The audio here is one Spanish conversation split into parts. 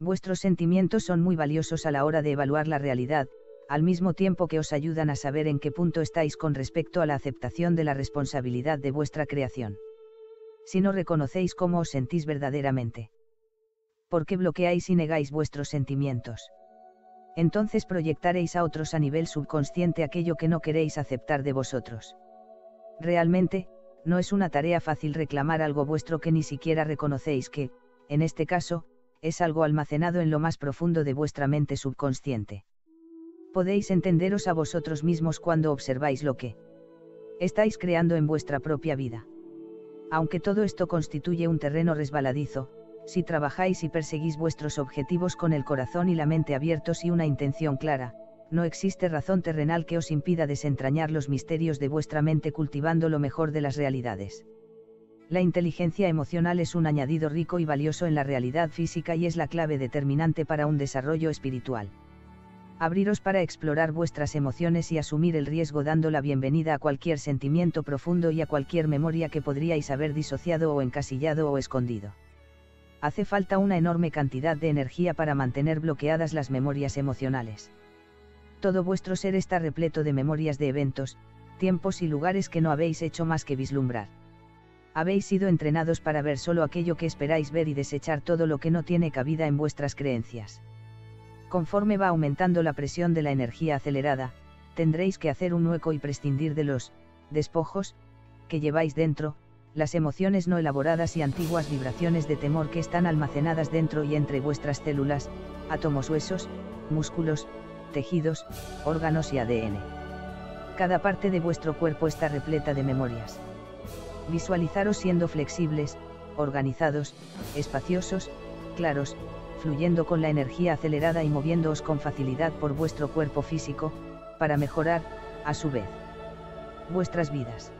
Vuestros sentimientos son muy valiosos a la hora de evaluar la realidad, al mismo tiempo que os ayudan a saber en qué punto estáis con respecto a la aceptación de la responsabilidad de vuestra creación. Si no reconocéis cómo os sentís verdaderamente. ¿Por qué bloqueáis y negáis vuestros sentimientos? Entonces proyectaréis a otros a nivel subconsciente aquello que no queréis aceptar de vosotros. Realmente, no es una tarea fácil reclamar algo vuestro que ni siquiera reconocéis que, en este caso, es algo almacenado en lo más profundo de vuestra mente subconsciente. Podéis entenderos a vosotros mismos cuando observáis lo que estáis creando en vuestra propia vida. Aunque todo esto constituye un terreno resbaladizo, si trabajáis y perseguís vuestros objetivos con el corazón y la mente abiertos y una intención clara, no existe razón terrenal que os impida desentrañar los misterios de vuestra mente cultivando lo mejor de las realidades. La inteligencia emocional es un añadido rico y valioso en la realidad física y es la clave determinante para un desarrollo espiritual. Abriros para explorar vuestras emociones y asumir el riesgo dando la bienvenida a cualquier sentimiento profundo y a cualquier memoria que podríais haber disociado o encasillado o escondido. Hace falta una enorme cantidad de energía para mantener bloqueadas las memorias emocionales. Todo vuestro ser está repleto de memorias de eventos, tiempos y lugares que no habéis hecho más que vislumbrar habéis sido entrenados para ver solo aquello que esperáis ver y desechar todo lo que no tiene cabida en vuestras creencias. Conforme va aumentando la presión de la energía acelerada, tendréis que hacer un hueco y prescindir de los despojos que lleváis dentro, las emociones no elaboradas y antiguas vibraciones de temor que están almacenadas dentro y entre vuestras células, átomos huesos, músculos, tejidos, órganos y ADN. Cada parte de vuestro cuerpo está repleta de memorias. Visualizaros siendo flexibles, organizados, espaciosos, claros, fluyendo con la energía acelerada y moviéndoos con facilidad por vuestro cuerpo físico, para mejorar, a su vez, vuestras vidas.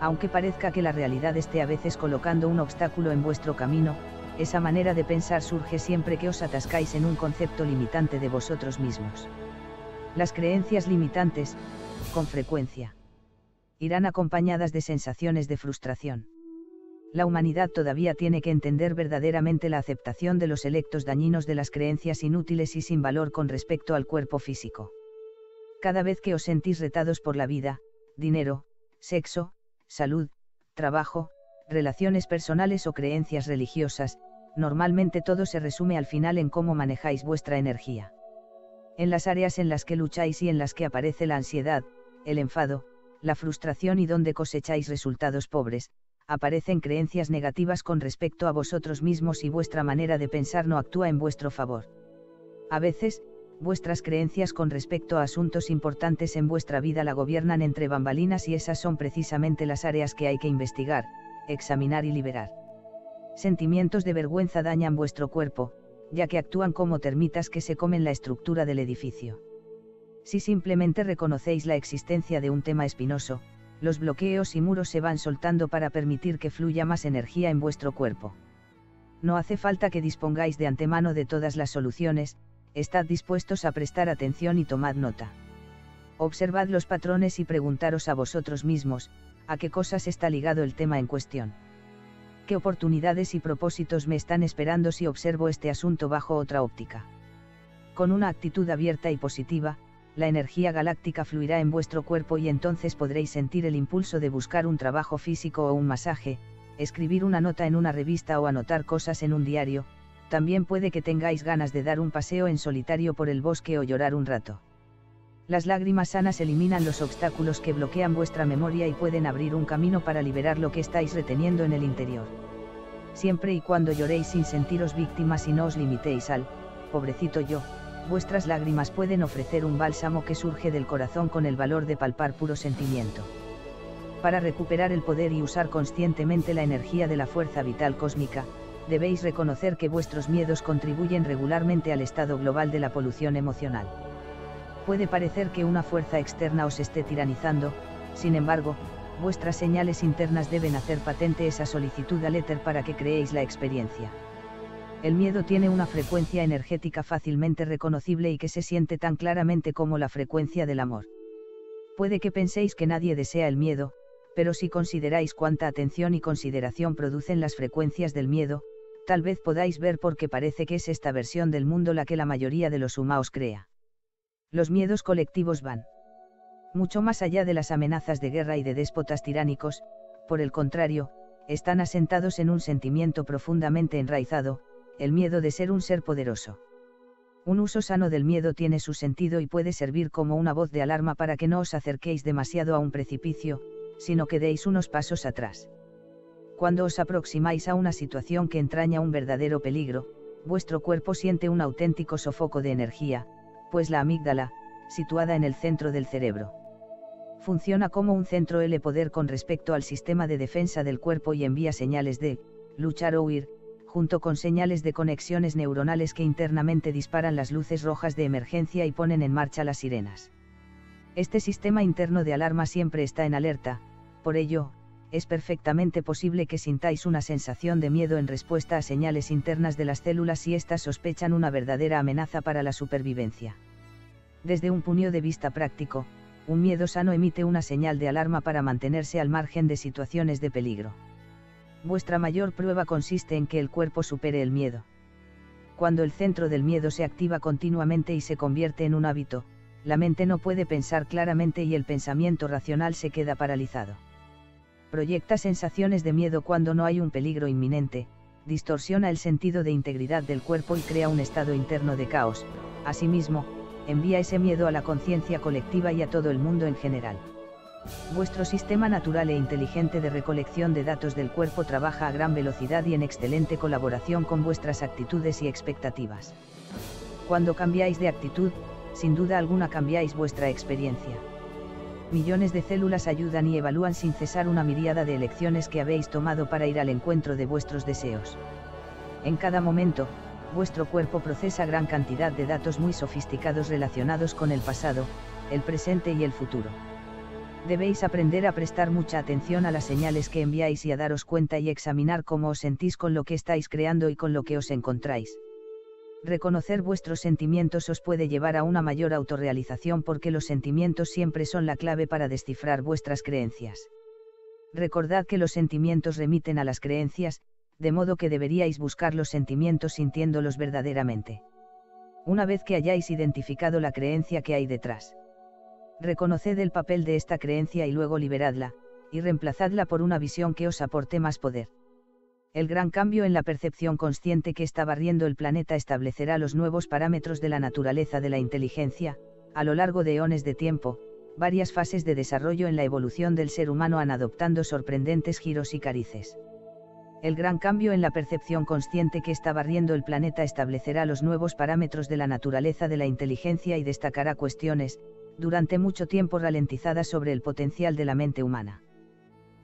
Aunque parezca que la realidad esté a veces colocando un obstáculo en vuestro camino, esa manera de pensar surge siempre que os atascáis en un concepto limitante de vosotros mismos. Las creencias limitantes, con frecuencia, irán acompañadas de sensaciones de frustración. La humanidad todavía tiene que entender verdaderamente la aceptación de los electos dañinos de las creencias inútiles y sin valor con respecto al cuerpo físico. Cada vez que os sentís retados por la vida, dinero, sexo, salud, trabajo, relaciones personales o creencias religiosas, normalmente todo se resume al final en cómo manejáis vuestra energía. En las áreas en las que lucháis y en las que aparece la ansiedad, el enfado, la frustración y donde cosecháis resultados pobres, aparecen creencias negativas con respecto a vosotros mismos y vuestra manera de pensar no actúa en vuestro favor. A veces, vuestras creencias con respecto a asuntos importantes en vuestra vida la gobiernan entre bambalinas y esas son precisamente las áreas que hay que investigar, examinar y liberar. Sentimientos de vergüenza dañan vuestro cuerpo, ya que actúan como termitas que se comen la estructura del edificio. Si simplemente reconocéis la existencia de un tema espinoso, los bloqueos y muros se van soltando para permitir que fluya más energía en vuestro cuerpo. No hace falta que dispongáis de antemano de todas las soluciones, estad dispuestos a prestar atención y tomad nota. Observad los patrones y preguntaros a vosotros mismos, a qué cosas está ligado el tema en cuestión. ¿Qué oportunidades y propósitos me están esperando si observo este asunto bajo otra óptica? Con una actitud abierta y positiva, la energía galáctica fluirá en vuestro cuerpo y entonces podréis sentir el impulso de buscar un trabajo físico o un masaje, escribir una nota en una revista o anotar cosas en un diario, también puede que tengáis ganas de dar un paseo en solitario por el bosque o llorar un rato. Las lágrimas sanas eliminan los obstáculos que bloquean vuestra memoria y pueden abrir un camino para liberar lo que estáis reteniendo en el interior. Siempre y cuando lloréis sin sentiros víctimas y no os limitéis al, pobrecito yo, vuestras lágrimas pueden ofrecer un bálsamo que surge del corazón con el valor de palpar puro sentimiento. Para recuperar el poder y usar conscientemente la energía de la fuerza vital cósmica, debéis reconocer que vuestros miedos contribuyen regularmente al estado global de la polución emocional. Puede parecer que una fuerza externa os esté tiranizando, sin embargo, vuestras señales internas deben hacer patente esa solicitud al éter para que creéis la experiencia. El miedo tiene una frecuencia energética fácilmente reconocible y que se siente tan claramente como la frecuencia del amor. Puede que penséis que nadie desea el miedo, pero si consideráis cuánta atención y consideración producen las frecuencias del miedo, tal vez podáis ver porque parece que es esta versión del mundo la que la mayoría de los humaos crea. Los miedos colectivos van mucho más allá de las amenazas de guerra y de déspotas tiránicos, por el contrario, están asentados en un sentimiento profundamente enraizado, el miedo de ser un ser poderoso. Un uso sano del miedo tiene su sentido y puede servir como una voz de alarma para que no os acerquéis demasiado a un precipicio, sino que deis unos pasos atrás. Cuando os aproximáis a una situación que entraña un verdadero peligro, vuestro cuerpo siente un auténtico sofoco de energía, pues la amígdala, situada en el centro del cerebro, funciona como un centro L poder con respecto al sistema de defensa del cuerpo y envía señales de, luchar o huir, junto con señales de conexiones neuronales que internamente disparan las luces rojas de emergencia y ponen en marcha las sirenas. Este sistema interno de alarma siempre está en alerta, por ello, es perfectamente posible que sintáis una sensación de miedo en respuesta a señales internas de las células si éstas sospechan una verdadera amenaza para la supervivencia. Desde un puño de vista práctico, un miedo sano emite una señal de alarma para mantenerse al margen de situaciones de peligro. Vuestra mayor prueba consiste en que el cuerpo supere el miedo. Cuando el centro del miedo se activa continuamente y se convierte en un hábito, la mente no puede pensar claramente y el pensamiento racional se queda paralizado. Proyecta sensaciones de miedo cuando no hay un peligro inminente, distorsiona el sentido de integridad del cuerpo y crea un estado interno de caos. Asimismo, envía ese miedo a la conciencia colectiva y a todo el mundo en general. Vuestro sistema natural e inteligente de recolección de datos del cuerpo trabaja a gran velocidad y en excelente colaboración con vuestras actitudes y expectativas. Cuando cambiáis de actitud, sin duda alguna cambiáis vuestra experiencia. Millones de células ayudan y evalúan sin cesar una miríada de elecciones que habéis tomado para ir al encuentro de vuestros deseos. En cada momento, vuestro cuerpo procesa gran cantidad de datos muy sofisticados relacionados con el pasado, el presente y el futuro. Debéis aprender a prestar mucha atención a las señales que enviáis y a daros cuenta y examinar cómo os sentís con lo que estáis creando y con lo que os encontráis. Reconocer vuestros sentimientos os puede llevar a una mayor autorrealización porque los sentimientos siempre son la clave para descifrar vuestras creencias. Recordad que los sentimientos remiten a las creencias, de modo que deberíais buscar los sentimientos sintiéndolos verdaderamente. Una vez que hayáis identificado la creencia que hay detrás. Reconoced el papel de esta creencia y luego liberadla, y reemplazadla por una visión que os aporte más poder. El gran cambio en la percepción consciente que está barriendo el planeta establecerá los nuevos parámetros de la naturaleza de la inteligencia, a lo largo de eones de tiempo, varias fases de desarrollo en la evolución del ser humano han adoptando sorprendentes giros y carices. El gran cambio en la percepción consciente que está barriendo el planeta establecerá los nuevos parámetros de la naturaleza de la inteligencia y destacará cuestiones, durante mucho tiempo ralentizadas sobre el potencial de la mente humana.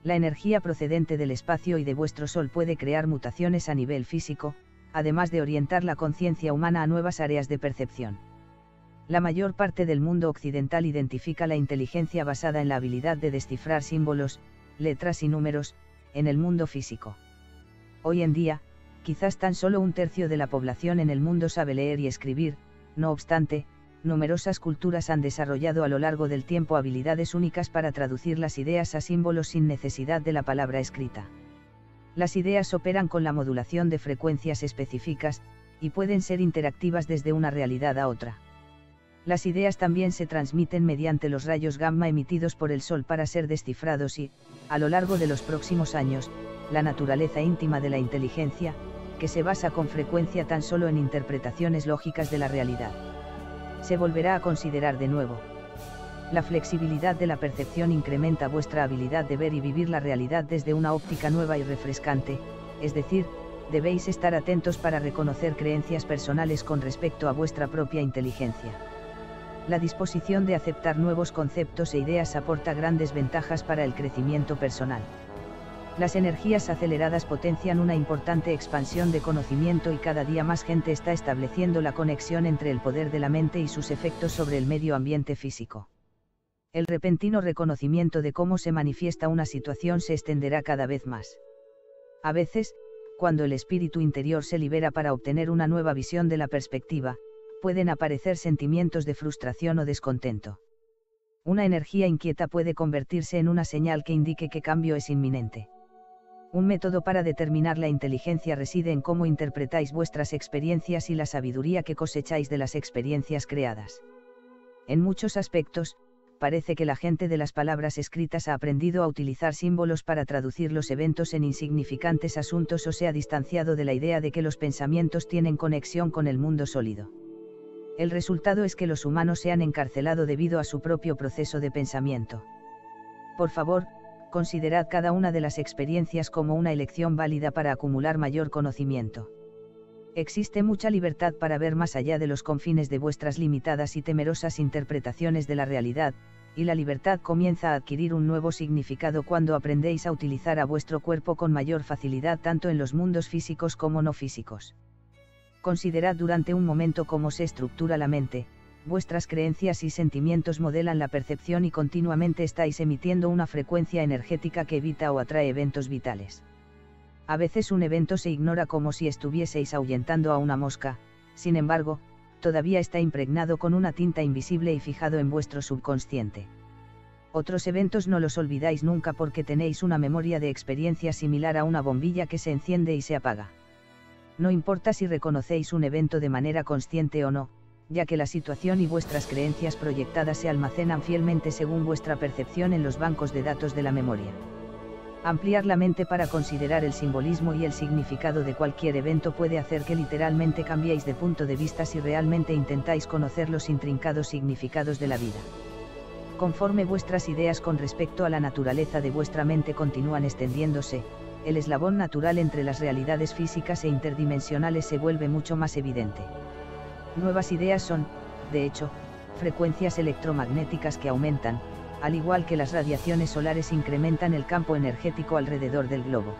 La energía procedente del espacio y de vuestro Sol puede crear mutaciones a nivel físico, además de orientar la conciencia humana a nuevas áreas de percepción. La mayor parte del mundo occidental identifica la inteligencia basada en la habilidad de descifrar símbolos, letras y números, en el mundo físico. Hoy en día, quizás tan solo un tercio de la población en el mundo sabe leer y escribir, no obstante, numerosas culturas han desarrollado a lo largo del tiempo habilidades únicas para traducir las ideas a símbolos sin necesidad de la palabra escrita. Las ideas operan con la modulación de frecuencias específicas, y pueden ser interactivas desde una realidad a otra. Las ideas también se transmiten mediante los rayos gamma emitidos por el Sol para ser descifrados y, a lo largo de los próximos años, la naturaleza íntima de la inteligencia, que se basa con frecuencia tan solo en interpretaciones lógicas de la realidad. Se volverá a considerar de nuevo. La flexibilidad de la percepción incrementa vuestra habilidad de ver y vivir la realidad desde una óptica nueva y refrescante, es decir, debéis estar atentos para reconocer creencias personales con respecto a vuestra propia inteligencia. La disposición de aceptar nuevos conceptos e ideas aporta grandes ventajas para el crecimiento personal las energías aceleradas potencian una importante expansión de conocimiento y cada día más gente está estableciendo la conexión entre el poder de la mente y sus efectos sobre el medio ambiente físico. El repentino reconocimiento de cómo se manifiesta una situación se extenderá cada vez más. A veces, cuando el espíritu interior se libera para obtener una nueva visión de la perspectiva, pueden aparecer sentimientos de frustración o descontento. Una energía inquieta puede convertirse en una señal que indique que cambio es inminente Un método para determinar la inteligencia reside en cómo interpretáis vuestras experiencias y la sabiduría que cosecháis de las experiencias creadas. En muchos aspectos, parece que la gente de las palabras escritas ha aprendido a utilizar símbolos para traducir los eventos en insignificantes asuntos o se ha distanciado de la idea de que los pensamientos tienen conexión con el mundo sólido. El resultado es que los humanos se han encarcelado debido a su propio proceso de pensamiento. Por favor, considerad cada una de las experiencias como una elección válida para acumular mayor conocimiento. Existe mucha libertad para ver más allá de los confines de vuestras limitadas y temerosas interpretaciones de la realidad, y la libertad comienza a adquirir un nuevo significado cuando aprendéis a utilizar a vuestro cuerpo con mayor facilidad tanto en los mundos físicos como no físicos. Considerad durante un momento cómo se estructura la mente, vuestras creencias y sentimientos modelan la percepción y continuamente estáis emitiendo una frecuencia energética que evita o atrae eventos vitales. A veces un evento se ignora como si estuvieseis ahuyentando a una mosca, sin embargo, todavía está impregnado con una tinta invisible y fijado en vuestro subconsciente. Otros eventos no los olvidáis nunca porque tenéis una memoria de experiencia similar a una bombilla que se enciende y se apaga. No importa si reconocéis un evento de manera consciente o no, ya que la situación y vuestras creencias proyectadas se almacenan fielmente según vuestra percepción en los bancos de datos de la memoria. Ampliar la mente para considerar el simbolismo y el significado de cualquier evento puede hacer que literalmente cambiéis de punto de vista si realmente intentáis conocer los intrincados significados de la vida. Conforme vuestras ideas con respecto a la naturaleza de vuestra mente continúan extendiéndose, el eslabón natural entre las realidades físicas e interdimensionales se vuelve mucho más evidente. Nuevas ideas son, de hecho, frecuencias electromagnéticas que aumentan, al igual que las radiaciones solares incrementan el campo energético alrededor del globo.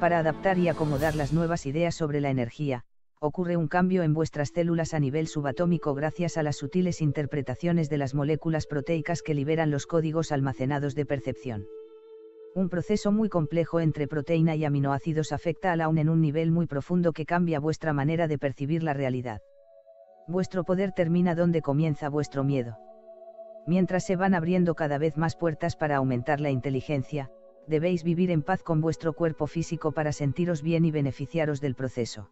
Para adaptar y acomodar las nuevas ideas sobre la energía, ocurre un cambio en vuestras células a nivel subatómico gracias a las sutiles interpretaciones de las moléculas proteicas que liberan los códigos almacenados de percepción. Un proceso muy complejo entre proteína y aminoácidos afecta a la UN en un nivel muy profundo que cambia vuestra manera de percibir la realidad vuestro poder termina donde comienza vuestro miedo. Mientras se van abriendo cada vez más puertas para aumentar la inteligencia, debéis vivir en paz con vuestro cuerpo físico para sentiros bien y beneficiaros del proceso.